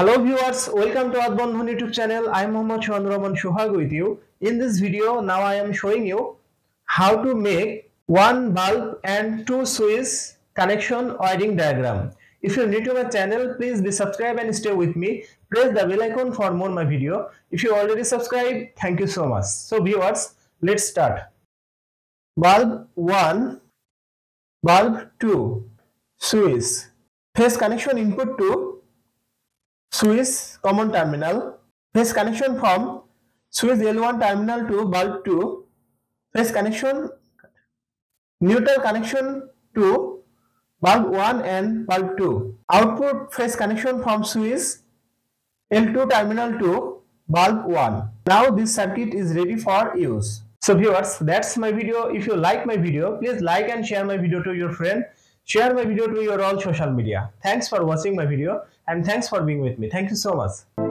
Hello viewers, welcome to Earth Bondhon YouTube channel. I am Mohammad Chandraman Shuhag with you. In this video, now I am showing you how to make one bulb and two switch connection wiring diagram. If you're new to my channel, please be subscribe and stay with me. Press the bell icon for more my video. If you already subscribe, thank you so much. So viewers, let's start. Bulb 1, bulb 2, switch, phase connection input 2, switch common terminal. Phase connection from switch L1 terminal to bulb 2. Phase connection, neutral connection to bulb 1 and bulb 2. Output phase connection from switch L2 terminal to bulb 1. Now this circuit is ready for use. So viewers, that's my video. If you like my video, please like and share my video to your friend share my video to your all social media. Thanks for watching my video and thanks for being with me. Thank you so much